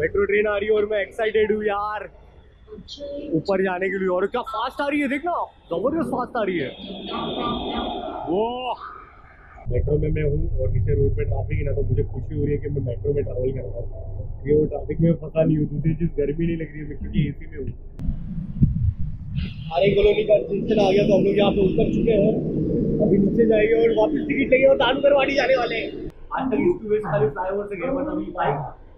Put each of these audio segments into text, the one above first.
Metro train आ रही है और मैं एक्साइटेड हूँ यार। ऊपर जाने के लिए। और क्या फास्ट आ रही है, देखना। ज़बरदस्त फास्ट आ रही है। वो मेट्रो में मैं हूँ और नीचे रोड पे ट्रैफ़िक है ना तो मुझे खुशी हो रही है कि मैं मेट्रो में ट्रैवल कर रहा हूँ। ये वो ट्रैफ़िक में फंसा नहीं हूँ। दूसरी चीज़, गर्मी नहीं लग रही है क्योंकि एसी में हूँ। आरे कॉलोनी का स्टेशन आ गया तो हम लोग यहाँ पे उतर चुके हैं। अभी नीचे जाएँगे और वापस टिकट लेंगे और दानू करवाड़ी जाने वाले हैं। आज तक इस टूवेज खाली फ्लाईओवर से गए बट अभी बाइक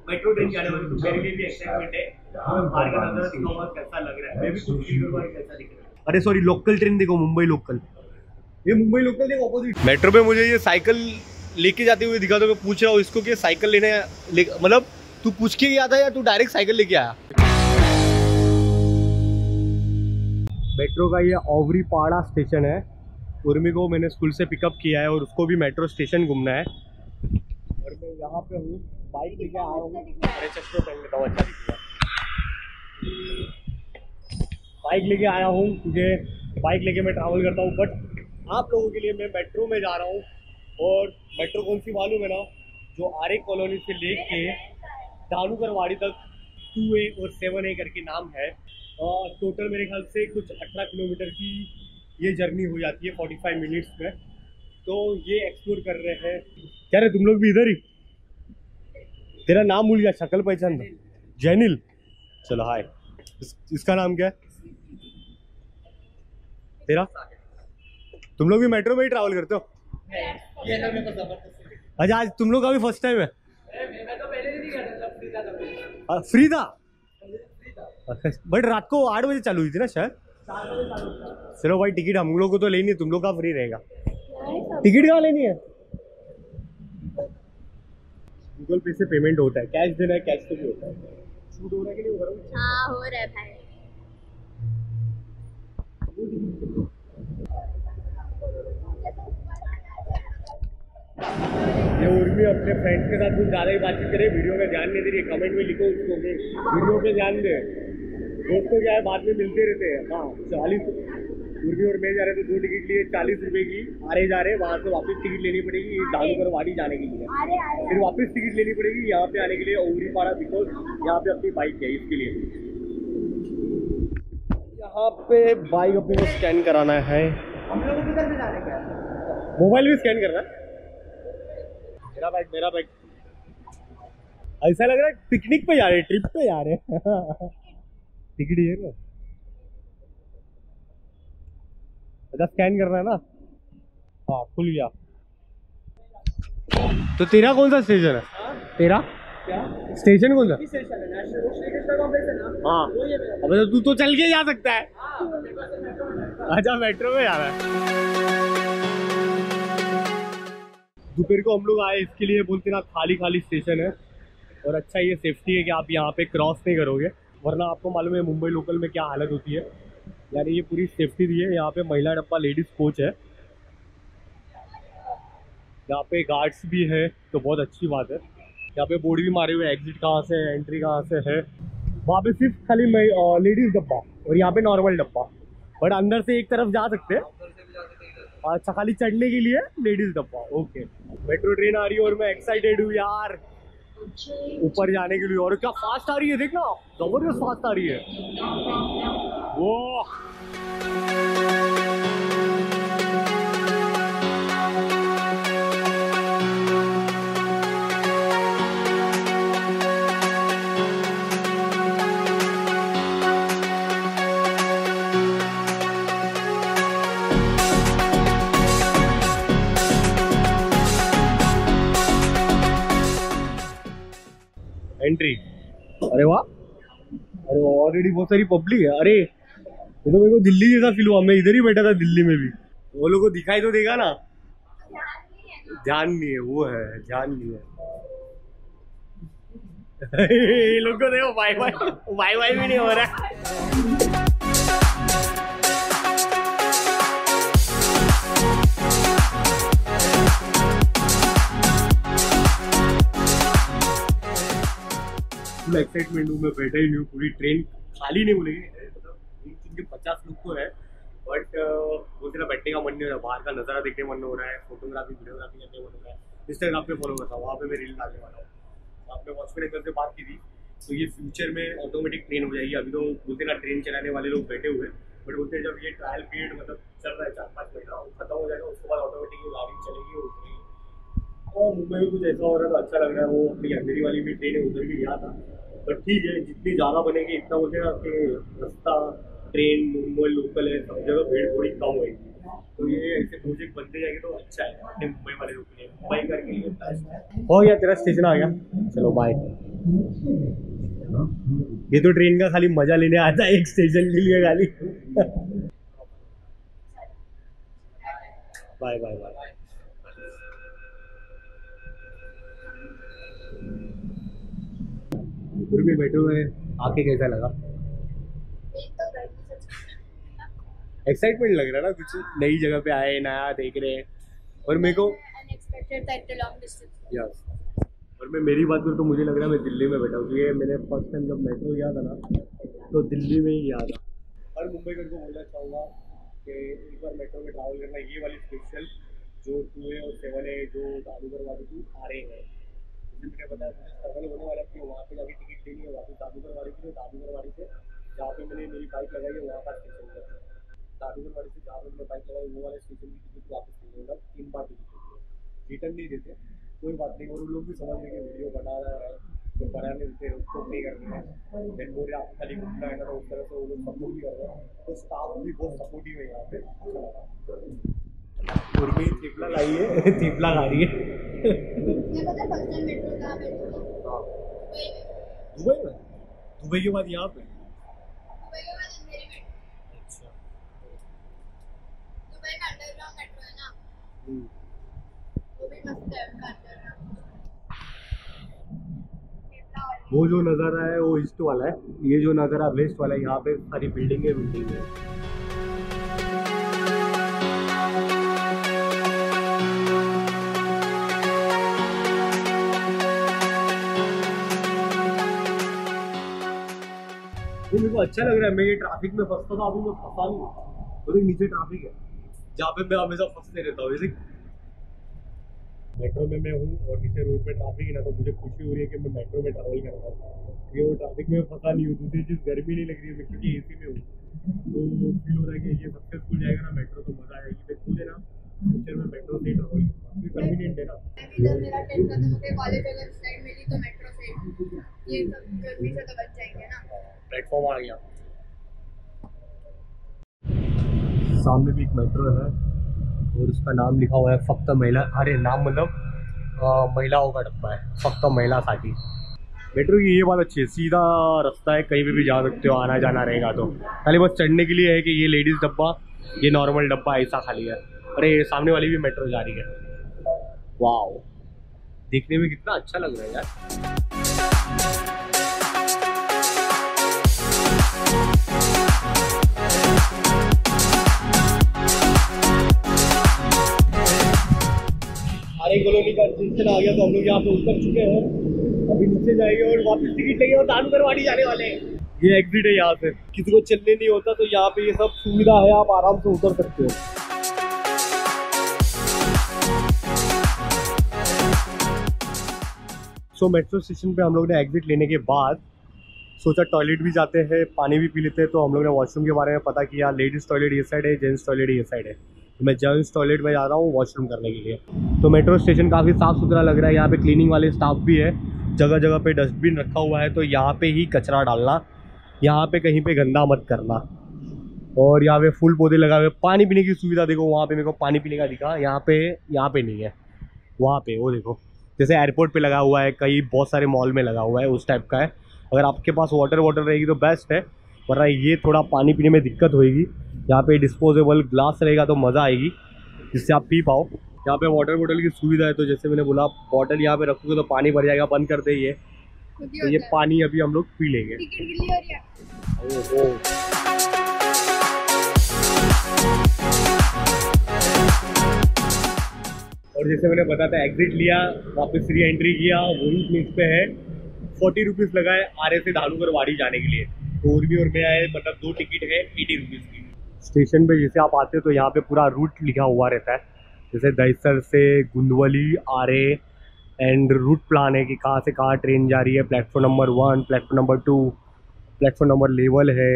मेट्रो ट्रेन जाने वाले तो मेरे लिए भी एक्साइटमेंट है मैं बाहर का नज़ारा दिखाऊँगा कैसा लग रहा है। मैं भी कुछ फील करूँगा कैसा दिख रहा है। अरे सॉरी लोकल ट्रेन देखो मुंबई लोकल ये मुंबई लोकल देखो ऑपोजिट मेट्रो पे मुझे ये साइकिल लेके जाते हुए दिखा तो मैं पूछ रहा हूँ इसको कि साइकिल लेने ले, मतलब तू पूछ के गया था या तू डायरेक्ट साइकिल लेके आया? मेट्रो का ये ओवरी पाड़ा स्टेशन है। उर्मी को मैंने स्कूल से पिकअप किया है और उसको भी मेट्रो स्टेशन घूमना है। और मैं यहाँ पे हूँ। बाइक लेके आया हूँ। अरे चश्मे पहन लेता हूँ अच्छा बाइक लेके आया हूँ मुझे बाइक लेके मैं ट्रैवल करता हूँ बट आप लोगों के लिए मैं मेट्रो में जा रहा हूँ और मेट्रो कौन सी मालूम है ना? जो आरे कॉलोनी से ले लेके दानूकरवाड़ी तक टू ए और सेवन ए करके नाम है और टोटल मेरे ख्याल से कुछ अठारह किलोमीटर की ये जर्नी हो जाती है फोर्टी फाइव मिनट्स में। तो ये एक्सप्लोर कर रहे हैं। क्या रहे तुम लोग भी इधर ही? तेरा नाम भूल गया शक्ल पहचान था जैनिल चलो हाय इस, इसका नाम क्या है? तेरा? तुम लोग भी मेट्रो में ही ट्रैवल करते हो? अच्छा आज तुम लोग का भी फ़र्स्ट टाइम है? फ्री था बट रात को आठ बजे चालू हुई थी ना शायद? चलो भाई टिकट हम लोग को तो लेनी है तुम लोग का फ्री रहेगा? टिकट कहाँ लेनी है? गूगल पे से पेमेंट होता है कैश देना है कैश से भी होता है। शूट हो रहा है कि नहीं हो रहा हाँ हो रहा है भाई। ये उर्मी अपने फ्रेंड्स के साथ कुछ ज़्यादा ही बातचीत करे वीडियो में ध्यान नहीं दे रही कमेंट में लिखो उसको वीडियो पे ध्यान दे। दोस्तों क्या है बाद में मिलते रहते हैं। हाँ चालीस उर्मी और मैं जा रहे थे दो टिकट लिए चालीस रुपए की। आ रहे जा रहे वहाँ से वापस टिकट लेनी पड़ेगी दानूकर वाड़ी जाने के लिए। फिर वापस टिकट लेनी पड़ेगी यहाँ पे आने के लिए ओवरी पाड़ा बिकॉज़ यहाँ पे अपनी बाइक है इसके लिए। यहाँ पे बाइक अपने को स्कैन कराना है। है? मोबाइल भी स्कैन करना? है मेरा बाइक मेरा बाइक ऐसा लग रहा है पिकनिक पे जा रहे ट्रिप पे जा रहे। हैं टिकट ये ना। अच्छा स्कैन करना है ना। हाँ खुल गया। तो तेरा कौन सा स्टेशन है? तेरा? क्या? स्टेशन कौन सा? है है हाँ। अबे तो तू तो चल के जा सकता है। हाँ है। अच्छा मेट्रो में जा रहा है। दोपहर को हम लोग आए इसके लिए बोलते ना खाली खाली स्टेशन है। और अच्छा ये सेफ्टी है कि आप यहाँ पे क्रॉस नहीं करोगे। वरना आपको मालूम है मुंबई लोकल में क्या हालत होती है। यानी ये पूरी सेफ्टी दी है। यहाँ पे महिला डब्बा लेडीज़ कोच है। यहाँ पे गार्ड्स भी है तो बहुत अच्छी बात है। यहाँ पे बोर्ड भी मारे हुए एग्जिट कहाँ से है एंट्री कहाँ से है। वहाँ पे सिर्फ़ खाली लेडीज़ डब्बा और यहाँ पे नॉर्मल डब्बा। बट अंदर से एक तरफ़ जा सकते हैं। अच्छा खाली चढ़ने के लिए लेडीज़ डब्बा। ओके मेट्रो ट्रेन आ रही है और मैं एक्साइटेड हूँ यार। ऊपर जाने के लिए। और क्या फास्ट आ रही है? देखना, ज़बरदस्त फास्ट आ रही है। वो एंट्री अरे वाह। अरे ऑलरेडी बहुत सारी पब्लिक है। अरे ये तो मेरे को दिल्ली जैसा फील हुआ। मैं इधर ही बैठा था दिल्ली में भी। वो लोग को दिखाई तो देगा ना? ध्यान नहीं है वो है ध्यान नहीं है। ये लोग को देखो वाई वाई वाई वाई भी नहीं हो रहा। है फुल एक्साइटमेंट हूँ, मैं बैठा ही नहीं हूँ, पूरी ट्रेन खाली नहीं बोलेगी मतलब पचास लोग तो है बट वो सिर्फ़ बैठने का मन नहीं हो रहा, बाहर का नज़ारा देखने मन हो रहा है फोटोग्राफी वीडियोग्राफी करने मन हो रहा है। इंस्टाग्राम पे फॉलो करता हूँ, वहाँ पे मैं रील डालने वाला हूँ। आपने वॉचमैन अंकल से बात की थी तो ये फ्यूचर में ऑटोमेटिक ट्रेन हो जाएगी। अभी तो बोलते ना ट्रेन चलाने वाले लोग बैठे हुए हैं बट बोलते जब ये ट्रायल पीरियड मतलब चल रहा है, चार पाँच महीना खत्म हो जाएगा, उसके बाद ऑटोमेटिक गाड़ी चलेगी और उतरेगी। मुंबई में कुछ ऐसा हो रहा है तो अच्छा लग रहा है। वो अपनी अंधेरी वाली भी ट्रेन है, उधर भी गया था। बट ठीक है, जितनी ज़्यादा बनेगी, इतना हैं कि रास्ता ट्रेन मुंबई लोकल है, सब जगह भीड़ थोड़ी कम होगी तो ये ऐसे प्रोजेक्ट बनते जाएँगे तो अच्छा है, अपने मुंबई वाले लोग मुंबई कर के लिए। है हो गया, तेरा स्टेशन आ गया। चलो बाय ये तो ट्रेन का खाली मज़ा लेने आता है एक स्टेशन के लिए खाली। बाय बाय बाय फिर भी बैठे हुए आके कैसा लगा? तो एक्साइटमेंट लग रहा है ना कुछ नई जगह पे आए नया देख रहे हैं। और मेरे को यस और मैं मेरी बात करूँ तो मुझे लग रहा है मैं दिल्ली में बैठा हूँ क्योंकि मैंने फ़र्स्ट टाइम जब मेट्रो गया था ना तो दिल्ली में ही गया था हर मुंबई को बोलना चाहूँगा कि एक बार मेट्रो में ट्रैवल करना ये वाली स्पेशल जो टू ए और सेवन ए जो दादूगर वाली थी आ रहे हैं। जैसे मैंने बताया होने वाला कि वहाँ पे जाके टिकट लेनी है वापस दादूगर वाली की दादूगर वाली से, जहाँ पे मैंने मेरी बाइक लगाई है, वहाँ का स्टेशन है दादूगर वाली से जहाँ पे मैंने बाइक लगाई, वो वाले स्टेशन की टिकट वापस नहीं होगा, तीन बार टिकट रिटर्न नहीं देते, कोई बात नहीं, और लोग भी समझ रहे कि वीडियो बना रहा है तो बनाने देते उसको पे करना है। देन बोल रहे आपको खाली घूमना है ना तो उस तरह से वो लोग सपोर्ट भी कर रहे हैं। तो स्टाफ भी बहुत सपोर्टिव है यहाँ पे अच्छा लगा। उर्मी है। खा रही है। मैं पता फ़र्स्ट टाइम मेट्रो कहाँ बैठी थी हाँ। दुबई में। दुबई के बाद यहाँ पे? दुबई के बाद अंधेरी में। अच्छा। है हम्म। वो भी मस्त है उनका अंडरग्राउंड वो जो नज़ारा है वो ईस्ट वाला है। ये जो नज़ारा वेस्ट वाला है यहाँ पे सारी बिल्डिंगें बिल्डिंग है। अच्छा लग रहा है मैं ये ट्रैफ़िक में फंसता था अभी मैं फंसा नहीं हूँ। और एक नीचे ट्रैफ़िक है। जहाँ पे मैं हमेशा फंसते रहता हूँ जैसे मेट्रो में मैं हूँ और नीचे रोड पे ट्रैफ़िक है ना तो मुझे खुशी हो रही है कि मैं मेट्रो में ट्रैवल कर रहा हूँ। ये वो ट्रैफ़िक में फंसा नहीं हूँ दूसरी चीज़ गर्मी नहीं लग रही है मैं क्योंकि एसी में हूँ। तो फील हो रहा है कि ये सक्सेसफुल जाएगा ना मेट्रो तो मज़ा आएगी मैं खुद है ना। फ्यूचर में मेट्रो से ट्रैवल करूँगा। कन्वीनियंट है ना। जब मेरा टेंथ खत्म हो गया कॉलेज अगर इस साइड मिली तो मेट्रो से ये सब गर्मी से तो बच जाएँगे ना। प्लेटफॉर्म आ गया। सामने भी एक मेट्रो है और उसका नाम लिखा हुआ है फक्त महिला, अरे नाम मतलब महिलाओं का डब्बा है, फक्त महिलासाठी मेट्रो की ये बात अच्छी है, सीधा रास्ता है, कहीं पे भी जा सकते हो, आना जाना रहेगा तो। खाली बस चढ़ने के लिए है कि ये लेडीज़ डब्बा, ये नॉर्मल डब्बा ऐसा खाली है। अरे सामने वाली भी मेट्रो जा रही है। वाह देखने में कितना अच्छा लग रहा है यार। आ गया तो हम लोग यहाँ पे उतर चुके हैं अभी नीचे जाएँगे और वापस टिकट लेंगे और दानगरवाड़ी जाने वाले हैं। ये एग्जिट है यहाँ से। किसी को चलने नहीं होता तो यहाँ पे ये सब सुविधा है, आप आराम से उतर सकते हो। सो मेट्रो स्टेशन पे हम लोग ने एग्जिट लेने के बाद सोचा टॉयलेट भी जाते हैं, पानी भी पी लेते हैं तो हम लोग ने वॉशरूम के बारे में पता किया लेडीज़ टॉयलेट ये साइड है जेंट्स टॉयलेट ये साइड है। तो मैं जेंट्स टॉयलेट में जा रहा हूँ वॉशरूम करने के लिए। तो मेट्रो स्टेशन काफ़ी साफ़ सुथरा लग रहा है, यहाँ पे क्लीनिंग वाले स्टाफ भी है। जगह जगह पे डस्टबिन रखा हुआ है तो यहाँ पे ही कचरा डालना, यहाँ पे कहीं पे गंदा मत करना। और यहाँ पे फूल पौधे लगा हुए, पानी पीने की सुविधा देखो, वहाँ पे मेरे को पानी पीने का दिखा, यहाँ पे यहाँ पे नहीं है। वहाँ पे, वो देखो, जैसे एयरपोर्ट पे लगा हुआ है कहीं बहुत सारे मॉल में लगा हुआ है, उस टाइप का है। अगर आपके पास वाटर वाटर रहेगी तो बेस्ट है, वरना ये थोड़ा पानी पीने में दिक्कत होएगी। यहाँ पे डिस्पोजेबल ग्लास रहेगा तो मज़ा आएगी जिससे आप पी पाओ। यहाँ पे वाटर बॉटल की सुविधा है तो जैसे मैंने बोला बॉटल यहाँ पे रखोगे तो पानी भर जाएगा बंद कर दे ये। तो ये पानी अभी हम लोग पी लेंगे। और जैसे मैंने बताया था एग्जिट लिया वापस री एंट्री किया वही प्लेस पे है। फोर्टी रुपीज़ लगाए आरे से धालूकर वाड़ी जाने के लिए। तो उर्मी और मैं आए मतलब दो टिकट है एटी रुपीज़ की। स्टेशन पे जैसे आप आते हो तो यहाँ पे पूरा रूट लिखा हुआ रहता है। जैसे दहीसर से Gundavali, Aarey and route plan है कि कहाँ से कहाँ ट्रेन जा रही है। Platform number one platform number two platform number level है।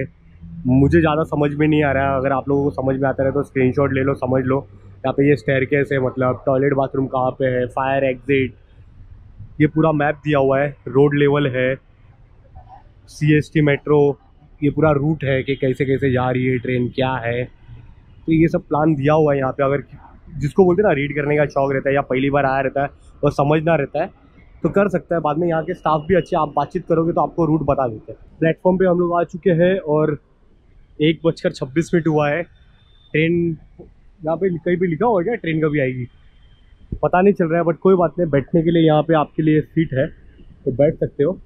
मुझे ज़्यादा समझ में नहीं आ रहा है। अगर आप लोगों को समझ में आता रहे तो स्क्रीनशॉट ले लो, समझ लो। यहाँ पे ये स्टेयर है मतलब। टॉयलेट बाथरूम कहाँ पे है? फायर एग्जिट ये पूरा मैप दिया हुआ है। रोड लेवल है। सी एस टी मेट्रो ये पूरा रूट है कि कैसे कैसे जा रही है ट्रेन क्या है। तो ये सब प्लान दिया हुआ है यहाँ पे, अगर जिसको बोलते हैं ना रीड करने का शौक रहता है या पहली बार आया रहता है और समझना रहता है तो कर सकता है। बाद में यहाँ के स्टाफ भी अच्छे, आप बातचीत करोगे तो आपको रूट बता देते हैं। प्लेटफॉर्म पे हम लोग आ चुके हैं और एक बजकर छब्बीस मिनट हुआ है। ट्रेन यहाँ पे कहीं भी लिखा है क्या? ट्रेन कभी आएगी? पता नहीं चल रहा है बट कोई बात नहीं, बैठने के लिए यहाँ पे आपके लिए सीट है तो बैठ सकते हो।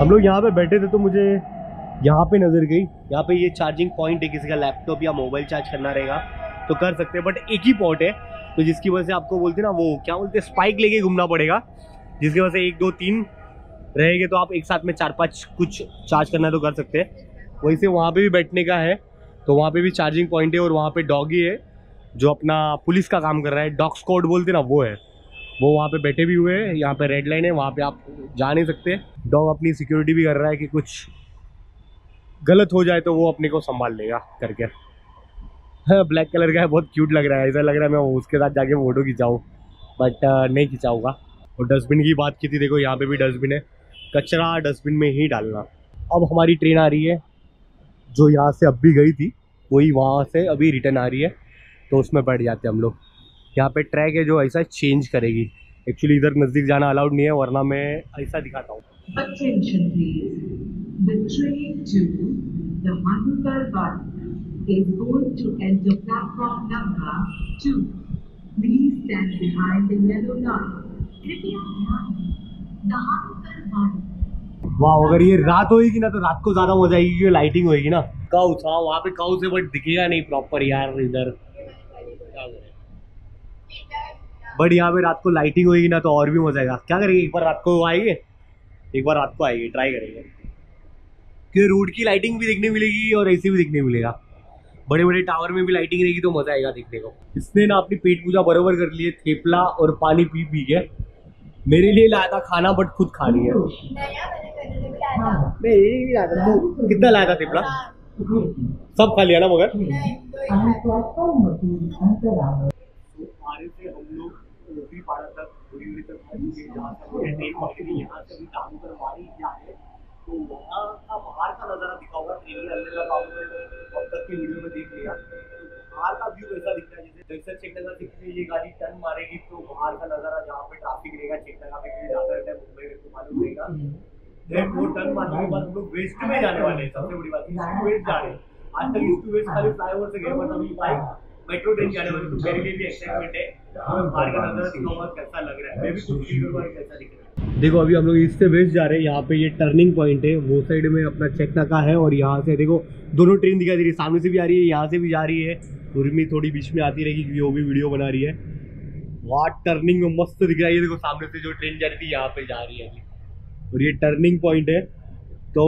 हम लोग यहाँ पे बैठे थे तो मुझे यहाँ पे नज़र गई। यहाँ पे ये चार्जिंग पॉइंट है, किसी का लैपटॉप या मोबाइल चार्ज करना रहेगा तो कर सकते हैं बट एक ही पॉट है। तो जिसकी वजह से आपको बोलते ना, वो क्या बोलते हैं स्पाइक लेके घूमना पड़ेगा। जिसकी वजह से एक, दो, तीन रहेंगे तो आप एक साथ में चार पाँच कुछ चार्ज करना तो कर सकते हैं। वैसे वहाँ पर भी बैठने का है तो वहाँ पर भी चार्जिंग पॉइंट है और वहाँ पे डॉगी है, जो अपना पुलिस का काम कर रहा है। डॉग स्कॉड बोलते ना, वो है। वो वहाँ पे बैठे भी हुए हैं, यहाँ पे रेड लाइन है, वहाँ पे आप जा नहीं सकते। डॉग अपनी सिक्योरिटी भी कर रहा है कि कुछ गलत हो जाए तो वो अपने को संभाल लेगा करके। हाँ ब्लैक कलर का है, बहुत क्यूट लग रहा है। ऐसा लग रहा है मैं उसके साथ जाके फ़ोटो खिंचाऊँ बट नहीं खिंचाऊँगा। और डस्टबिन की बात की थी, देखो यहाँ पे भी डस्टबिन है। कचरा डस्टबिन में ही डालना। अब हमारी ट्रेन आ रही है, जो यहाँ से अब भी गई थी, वही वहाँ से अभी रिटर्न आ रही है। तो उसमें बैठ जाते हम लोग। यहाँ पे ट्रैक है जो ऐसा चेंज करेगी। एक्चुअली इधर नज़दीक जाना अलाउड नहीं है, वरना मैं ऐसा दिखाता हूँ. The train to the Manukarban is going to enter platform number 2. Please stand behind the yellow line. कृपया ध्यान दें। वाह अगर ये रात होगी ना तो रात को ज़्यादा मज़ा आएगी क्योंकि लाइटिंग होगी ना काउस हाँ वहाँ पे काउस है बट दिखेगा नहीं प्रॉपर यार इधर बट यहाँ पे रात को लाइटिंग होगी ना तो और भी मज़ा आएगा क्या करेंगे एक बार रात को आएँगे एक बार रात को आएगी ट्राई करेंगे क्योंकि रोड की लाइटिंग भी देखने मिलेगी और ऐसे भी देखने मिलेगा। बड़े बड़े टावर में भी लाइटिंग रहेगी तो मज़ा आएगा देखने को। इसने ना अपनी पेट पूजा बराबर कर ली है थेपला और पानी पी पी के। मेरे लिए लाया था खाना बट खुद खा रही है। नया मैंने पहले से भी लाया था। तू कितना लाया था थेपला? हाँ, सब खा लिया ना मगर? ही खाया था। आरे से हम लोग तो वहाँ का बाहर का नज़ारा दिखा होगा ट्रेन के अंदर का अब तक की वीडियो में देख लिया तो बाहर का व्यू कैसा दिखता है जैसे जैसे चेकनगर से ये गाड़ी टर्न मारेगी तो बाहर का नज़ारा जहाँ पे ट्रैफ़िक रहेगा चेकनगर पे भी जाता रहता है मुंबई में तो मालूम रहेगा देन वो टर्न मारने के बाद हम लोग वेस्ट में जाने वाले हैं सबसे बड़ी बात ईस्ट टू वेस्ट जा रहे हैं आज तक ईस्ट टू वेस्ट खाली फ्लाईओवर से गए बट अभी बाइक मेट्रो ट्रेन जाने वाले तो मेरे लिए भी एक्साइटमेंट है। बाहर का नज़ारा दिखाऊँगा कैसा लग रहा है। मैं भी कुछ कैसा दिख रहा है? देखो अभी हम लोग ईस्ट से वेस्ट जा रहे हैं यहाँ पे ये टर्निंग पॉइंट है वो साइड में अपना चेक नाका है और यहाँ से देखो दोनों ट्रेन दिखाई दे रही है सामने से भी आ रही है यहाँ से भी जा रही है। उर्मी थोड़ी बीच में आती रहेगी क्योंकि वो भी वीडियो बना रही है। वहाँ टर्निंग में मस्त दिख रहा है ये देखो सामने से जो ट्रेन जा रही थी यहाँ पे जा रही है अभी। और ये टर्निंग पॉइंट है तो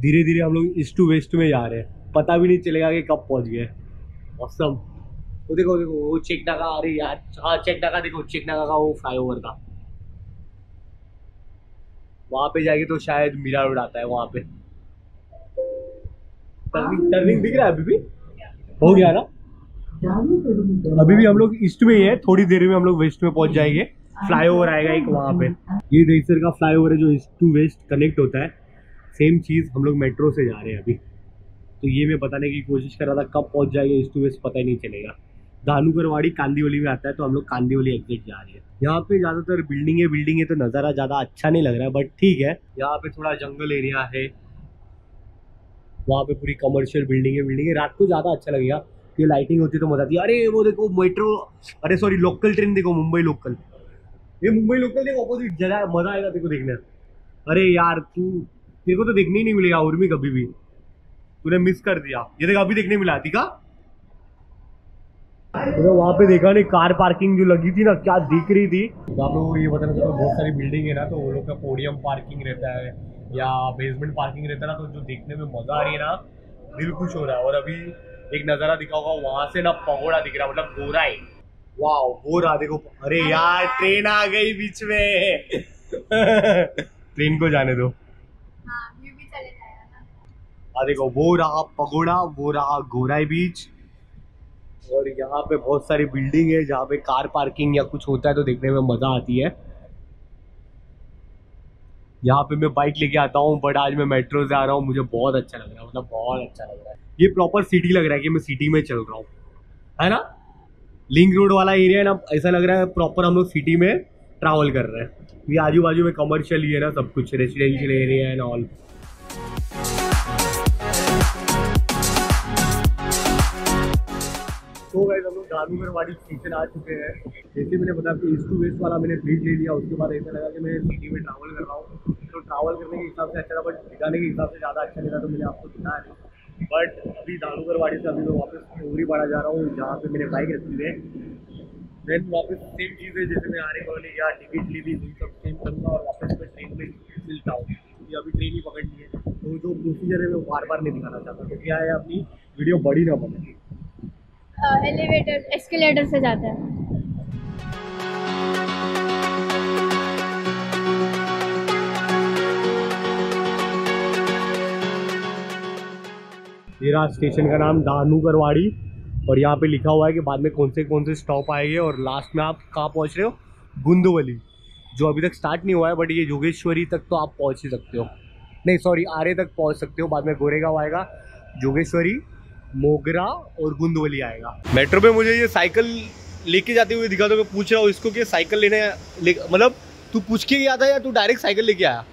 धीरे धीरे हम लोग ईस्ट टू वेस्ट में जा रहे हैं। पता भी नहीं चलेगा कि कब पहुँच गए। औसम वो देखो देखो, वो चेक नाका अरे यार हाँ चेक नाका देखो चेक नाका का वो फ्लाईओवर का। वहाँ पे जाएगी तो शायद मीरा रोड आता है पे। टर्निंग टर्निंग दिख रहा है अभी भी? हो गया ना? अभी भी हम लोग ईस्ट में ही है, थोड़ी देर में हम लोग वेस्ट में पहुँच जाएँगे। फ्लाईओवर आएगा एक वहाँ पे। ये दहीसर का फ्लाईओवर है जो ईस्ट टू वेस्ट कनेक्ट होता है। सेम चीज़ हम लोग मेट्रो से जा रहे हैं अभी। तो ये मैं बताने की कोशिश कर रहा था, कब पहुँच जाएगा इस टू पता ही नहीं चलेगा। धानुकरवाड़ी कांदीवली में आता है तो हम लोग कांदीवली एग्जिट जा रहे हैं। यहाँ पे ज़्यादातर बिल्डिंग है बिल्डिंग है तो नज़ारा ज़्यादा अच्छा नहीं लग रहा है बट ठीक है। यहाँ पे थोड़ा जंगल एरिया है। वहाँ पे पूरी कमर्शियल बिल्डिंग है बिल्डिंग है। रात को ज़्यादा अच्छा लगेगा ये लाइटिंग होती तो मज़ा आती है। अरे, वो देखो मेट्रो अरे सॉरी लोकल ट्रेन देखो, मुंबई लोकल ये मुंबई लोकल देखो ऑपोजिट जगह मज़ा आएगा देखो देखने। अरे यार, तू को तो देखने ही नहीं मिलेगा और भी कभी भी। तूने मिस कर दिया। ये देख अभी देखने मिला थी का तो वहाँ पे देखा नहीं कार पार्किंग जो लगी थी ना क्या दिख रही थी? तो आप लोगों को ये बताना चाहता बहुत सारी बिल्डिंग है ना तो वो लोग का पोडियम पार्किंग रहता है या बेसमेंट पार्किंग रहता है ना तो जो देखने में मज़ा आ रही है ना दिल खुश हो रहा है। और अभी एक नज़ारा दिखा होगा वहाँ से ना पगोड़ा दिख रहा है मतलब गोरा है। वाओ वो रहा देखो अरे यार ट्रेन आ गई बीच में। ट्रेन को जाने दो हाँ व्यू भी चले जाएगा ना आ देखो वो रहा पगोड़ा, वो रहा गोराई बीच। और यहाँ पे बहुत सारी बिल्डिंग है, जहाँ पे कार पार्किंग या कुछ होता है तो देखने में मज़ा आती है। यहाँ पे मैं बाइक लेके आता हूँ, बट आज मैं मेट्रो से आ रहा हूँ, मुझे बहुत अच्छा लग रहा है मतलब बहुत अच्छा लग रहा है। ये प्रॉपर सिटी लग रहा है कि मैं सिटी में चल रहा हूँ, है ना? लिंक रोड वाला एरिया है ना, ऐसा लग रहा है प्रॉपर हम लोग सिटी में ट्रैवल कर रहे हैं। ये आजू बाजू में कमर्शियल ही है ना, सब कुछ रेसिडेंशियल एरिया एंड ऑल तो गाइस, हम लोग गांधीगढ़वाड़ी स्टेशन आ चुके हैं। जैसे मैंने बताया कि ईस्ट टू वेस्ट वाला मैंने ब्रिज ले लिया, उसके बाद ऐसा लगा कि मैं सिटी में ट्रैवल कर रहा हूँ। तो ट्रैवल करने के हिसाब से अच्छा था बट दिखाने के हिसाब से ज़्यादा अच्छा था तो मैंने आपको दिखाया नहीं। बट अभी दानूगढ़वाड़ी से अभी मैं वापस उरी पाड़ा जा रहा हूँ, जहाँ पर मैंने बाइक रखी है। देन वापस सेम चीज़ है, जैसे मैं आने वाली या टिकट ली थी वही सब सेम करूँगा और वापस मैं ट्रेन में मिलता हूँ। क्योंकि अभी ट्रेन ही पकड़नी है। तो जो प्रोसीजर है, मैं बार बार नहीं दिखाना चाहता, क्योंकि आया अपनी वीडियो बड़ी ना बने। एलिवेटर एस्केलेटर से जाता है। मेरा स्टेशन का नाम दानू करवाड़ी और यहाँ पे लिखा हुआ है कि बाद में कौन से कौन से स्टॉप आएँगे, और लास्ट में आप कहाँ पहुँच रहे हो? गुंदवली, जो अभी तक स्टार्ट नहीं हुआ है बट ये जोगेश्वरी तक तो आप पहुँच ही सकते हो। नहीं सॉरी आरे तक पहुँच सकते हो, बाद में गोरेगांव आएगा। जोगेश्वरी मोगरा और गुंदवली आएगा। मेट्रो पे मुझे ये साइकिल लेके जाते हुए दिखा तो मैं पूछ रहा हूँ इसको कि साइकिल लेने ले, मतलब तू पूछ के गया था या तू डायरेक्ट साइकिल लेके आया?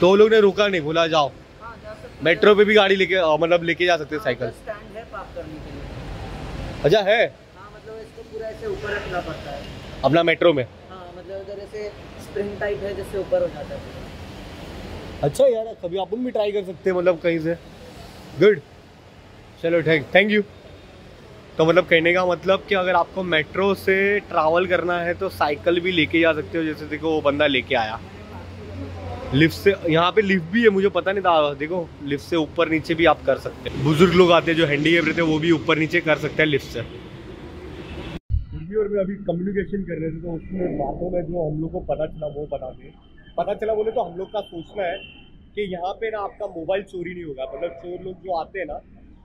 तो लोग ने रोका नहीं बोला जाओ। हाँ जा सकते मेट्रो पे भी गाड़ी लेके मतलब लेके जा सकते हो साइकिल। है पार्क करने के लिए। अच्छा है? हाँ मतलब इसको पूरा ऐसे ऊपर रखना पड़ता है। अपना मेट्रो में। हाँ मतलब इधर ऐसे स्प्रिंग टाइप है जिससे ऊपर हो जाता है अच्छा यार कभी अपन भी ट्राई कर सकते हैं मतलब कहीं से। गुड चलो थैंक थैंक यू तो मतलब कहने का मतलब कि अगर आपको मेट्रो से ट्रैवल करना है तो साइकिल भी लेके जा सकते हो, जैसे देखो वो बंदा लेके आया। लिफ्ट से, यहाँ पे लिफ्ट भी है, मुझे पता नहीं था। देखो लिफ्ट से ऊपर नीचे भी आप कर सकते हैं। बुज़ुर्ग लोग आते हैं जो हैंडीकेप रहते हैं, वो भी ऊपर नीचे कर सकते हैं लिफ्ट से। और में अभी कम्युनिकेशन कर रहे थे तो उसमें बातों में जो हम लोग को पता चला, वो बताते पता चला बोले तो हम लोग का सोचना है कि यहाँ पे ना आपका मोबाइल चोरी नहीं होगा। मतलब चोर लोग जो आते हैं ना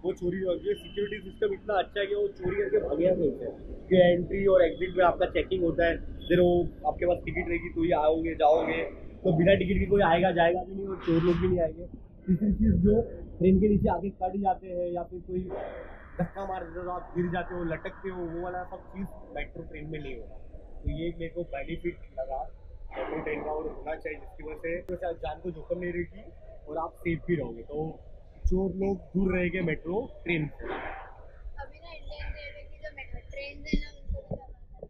वो चोरी नहीं होगी सिक्योरिटी सिस्टम इतना अच्छा है कि वो चोरी करके भागे नहीं होते कि एंट्री और एग्जिट में आपका चेकिंग होता है। फिर वो आपके पास टिकट रहेगी तो ही आओगे, जाओगे। तो बिना टिकट के कोई आएगा, जाएगा भी नहीं और चोर लोग भी नहीं आएँगे। तीसरी चीज़ जो ट्रेन के नीचे आगे कट जाते हैं या फिर कोई धक्का मार देते हो तो आप गिर जाते हो, लटकते हो, वो वाला सब चीज़ मेट्रो ट्रेन में नहीं होगा तो ये मेरे को बेनिफिट लगा। मेट्रो ट्रेन का और होना चाहिए, जिसकी वजह से जान को जोखम नहीं रहेगी और आप सेफ़ भी रहोगे। तो चोर लोग दूर रहेंगे मेट्रो ट्रेन से। ना इंडियन रेलवे की जो मेट्रो ट्रेन है ना उनको भी करवाना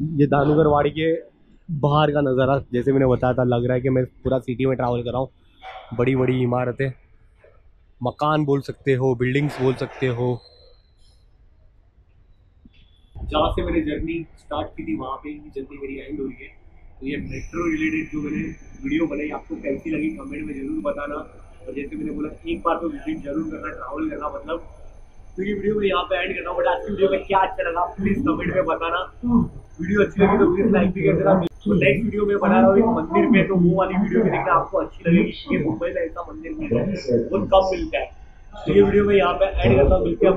है। ये दानूगरवाड़ी के बाहर का नज़ारा जैसे मैंने बताया था लग रहा है कि मैं पूरा सिटी में ट्रैवल कर रहा हूँ। बड़ी बड़ी इमारतें मकान बोल सकते हो बिल्डिंग्स बोल सकते हो। जहाँ से मैंने जर्नी स्टार्ट की थी वहाँ पे ही जल्दी मेरी एंड हो रही है। तो ये मेट्रो रिलेटेड जो मैंने वीडियो बनाई आपको कैसी लगी कमेंट में ज़रूर बताना। और जैसे मैंने बोला, एक बार तो विज़िट ज़रूर करना ट्रैवल करना मतलब ये वीडियो में यहाँ पे एंड करना बट आज की वीडियो में क्या अच्छा लगा प्लीज़ कमेंट में बताना। वीडियो अच्छी लगी तो प्लीज़ लाइक भी कर देना। तो नेक्स्ट वीडियो में बना रहा हूँ मंदिर पे तो वो वाली वीडियो भी देखना, आपको अच्छी लगेगी क्योंकि मुंबई में ऐसा मंदिर मिलता है बहुत कम मिलता है। तो ये वीडियो में यहाँ पे एंड करता हूँ मिलते हैं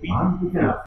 में